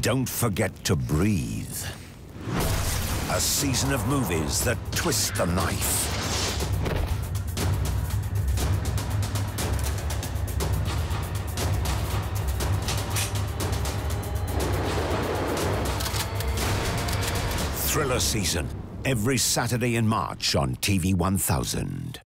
Don't forget to breathe. A season of movies that twist the knife. Thriller season, every Saturday in March on TV 1000.